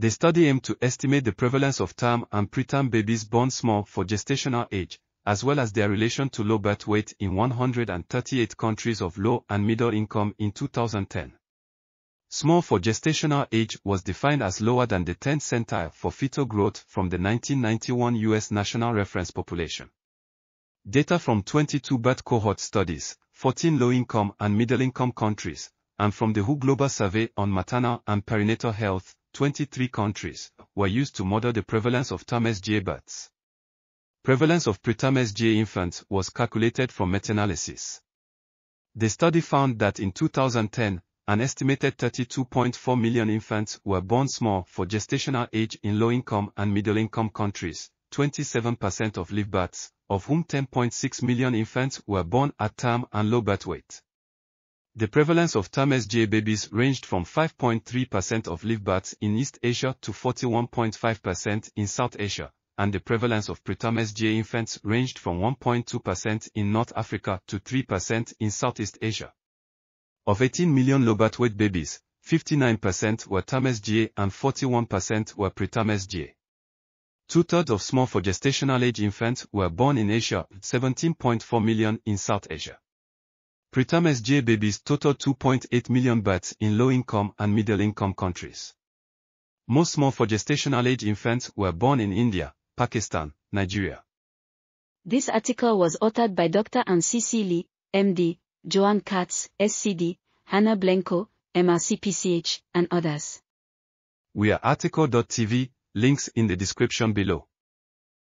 The study aimed to estimate the prevalence of term and preterm babies born small for gestational age, as well as their relation to low birth weight in 138 countries of low and middle income in 2010. Small for gestational age was defined as lower than the 10th centile for fetal growth from the 1991 U.S. National Reference Population. Data from 22 birth cohort studies, 14 low-income and middle-income countries, and from the WHO Global Survey on Maternal and Perinatal Health, 23 countries, were used to model the prevalence of term SGA births. Prevalence of preterm SGA infants was calculated from meta-analysis. The study found that in 2010, an estimated 32.4 million infants were born small for gestational age in low-income and middle-income countries, 27% of live births, of whom 10.6 million infants were born at term and low birth weight. The prevalence of term babies ranged from 5.3% of live births in East Asia to 41.5% in South Asia, and the prevalence of preterm SGA infants ranged from 1.2% in North Africa to 3% in Southeast Asia. Of 18 million low birth weight babies, 59% were term and 41% were preterm SGA. Two-thirds of small for gestational age infants were born in Asia, 17.4 million in South Asia. Preterm SGA babies total 2.8 million births in low-income and middle-income countries. Most small for gestational age infants were born in India, Pakistan, Nigeria. This article was authored by Dr. C. Lee, MD, Joanne Katz, SCD, Hannah Blencowe, MRCPCH, and others. We are RTCL.TV, links in the description below.